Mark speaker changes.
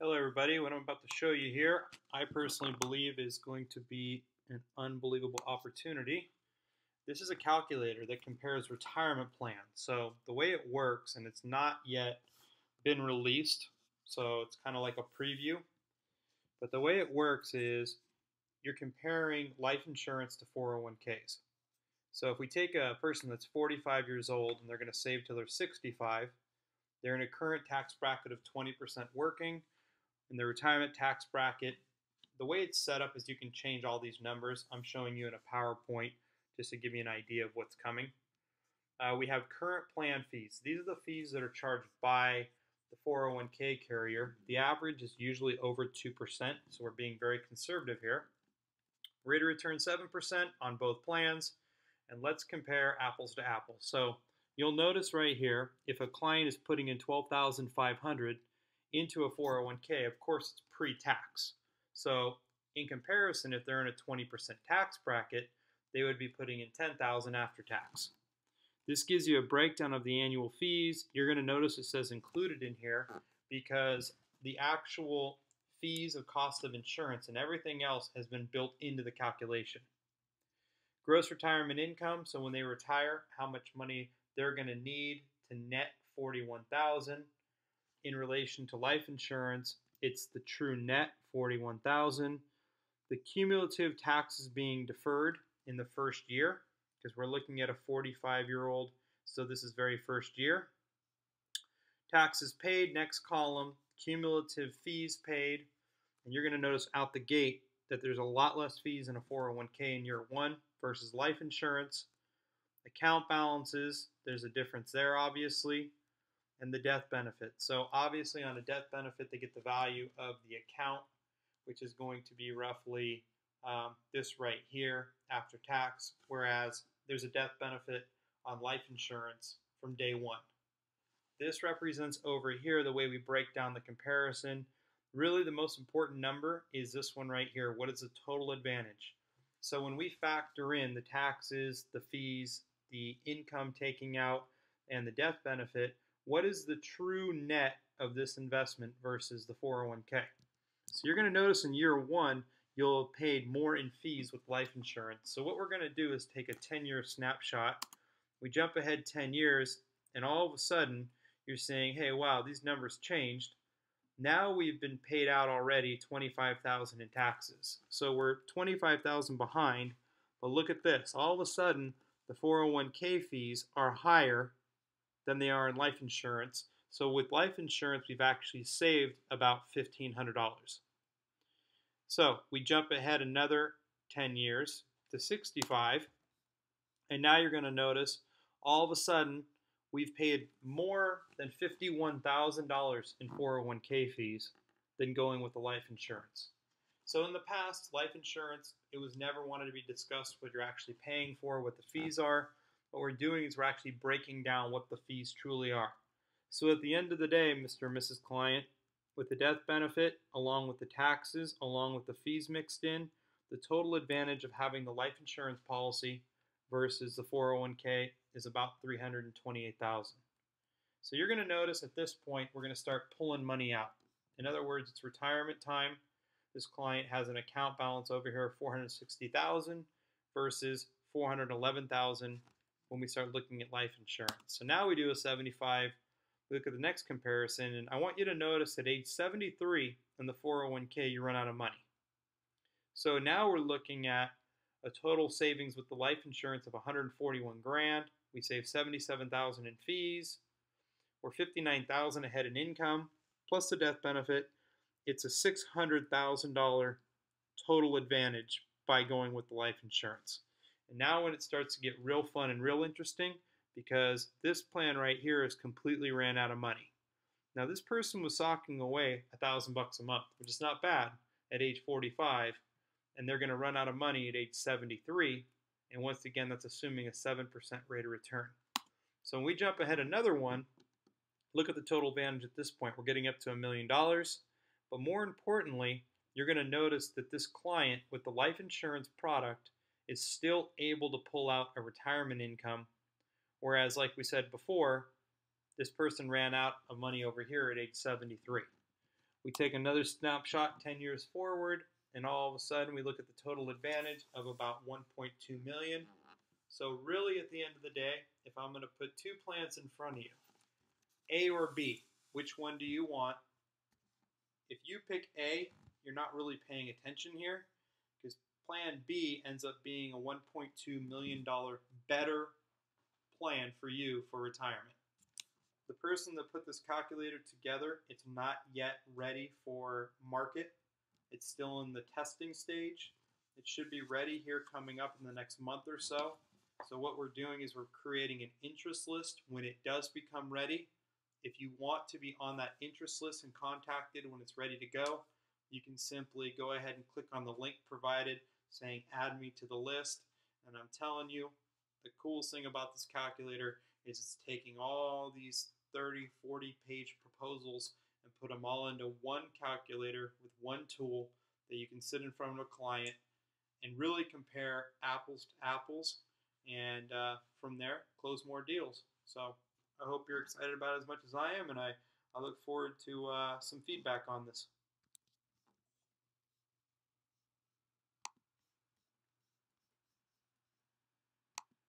Speaker 1: Hello everybody, what I'm about to show you here, I personally believe is going to be an unbelievable opportunity. This is a calculator that compares retirement plans. So the way it works, and it's not yet been released, so it's kind of like a preview, but the way it works is you're comparing life insurance to 401ks. So if we take a person that's 45 years old and they're going to save till they're 65, they're in a current tax bracket of 20% working, in the retirement tax bracket, the way it's set up is you can change all these numbers. I'm showing you in a PowerPoint just to give you an idea of what's coming. Uh, we have current plan fees. These are the fees that are charged by the 401k carrier. The average is usually over 2%, so we're being very conservative here. Rate of return 7% on both plans, and let's compare apples to apples. So you'll notice right here, if a client is putting in 12500 into a 401k, of course it's pre-tax. So in comparison, if they're in a 20% tax bracket, they would be putting in 10,000 after tax. This gives you a breakdown of the annual fees. You're going to notice it says included in here because the actual fees of cost of insurance and everything else has been built into the calculation. Gross retirement income, so when they retire, how much money they're going to need to net 41,000 in relation to life insurance, it's the true net 41,000. The cumulative taxes being deferred in the first year because we're looking at a 45 year old, so this is very first year. Taxes paid, next column, cumulative fees paid, and you're going to notice out the gate that there's a lot less fees in a 401k in year one versus life insurance. Account balances, there's a difference there, obviously and the death benefit. So obviously on a death benefit, they get the value of the account, which is going to be roughly um, this right here after tax, whereas there's a death benefit on life insurance from day one. This represents over here the way we break down the comparison. Really the most important number is this one right here. What is the total advantage? So when we factor in the taxes, the fees, the income taking out, and the death benefit, what is the true net of this investment versus the 401k. So you're going to notice in year one, you'll have paid more in fees with life insurance. So what we're going to do is take a 10-year snapshot. We jump ahead 10 years, and all of a sudden, you're saying, hey, wow, these numbers changed. Now we've been paid out already 25,000 in taxes. So we're 25,000 behind, but look at this. All of a sudden, the 401k fees are higher than they are in life insurance. So with life insurance, we've actually saved about $1,500. So we jump ahead another 10 years to 65, and now you're going to notice all of a sudden we've paid more than $51,000 in 401k fees than going with the life insurance. So in the past, life insurance, it was never wanted to be discussed what you're actually paying for, what the fees are. What we're doing is we're actually breaking down what the fees truly are. So at the end of the day, Mr. and Mrs. Client, with the death benefit, along with the taxes, along with the fees mixed in, the total advantage of having the life insurance policy versus the 401k is about 328,000. So you're going to notice at this point we're going to start pulling money out. In other words, it's retirement time. This client has an account balance over here of 460,000 versus 411,000 when we start looking at life insurance. So now we do a 75. We look at the next comparison, and I want you to notice at age 73 in the 401k, you run out of money. So now we're looking at a total savings with the life insurance of 141 grand. We save 77,000 in fees. We're 59,000 ahead in income plus the death benefit. It's a $600,000 total advantage by going with the life insurance. And now when it starts to get real fun and real interesting, because this plan right here has completely ran out of money. Now this person was socking away a thousand bucks a month, which is not bad at age 45, and they're going to run out of money at age 73. And once again, that's assuming a 7% rate of return. So when we jump ahead another one, look at the total advantage at this point. We're getting up to a million dollars. But more importantly, you're going to notice that this client with the life insurance product is still able to pull out a retirement income. Whereas, like we said before, this person ran out of money over here at age 73. We take another snapshot 10 years forward, and all of a sudden we look at the total advantage of about 1.2 million. So really at the end of the day, if I'm going to put two plans in front of you, A or B, which one do you want? If you pick A, you're not really paying attention here plan B ends up being a $1.2 million better plan for you for retirement. The person that put this calculator together, it's not yet ready for market. It's still in the testing stage. It should be ready here coming up in the next month or so. So what we're doing is we're creating an interest list when it does become ready. If you want to be on that interest list and contacted when it's ready to go, you can simply go ahead and click on the link provided saying add me to the list. And I'm telling you, the coolest thing about this calculator is it's taking all these 30, 40 page proposals and put them all into one calculator with one tool that you can sit in front of a client and really compare apples to apples and uh, from there close more deals. So I hope you're excited about it as much as I am and I, I look forward to uh, some feedback on this.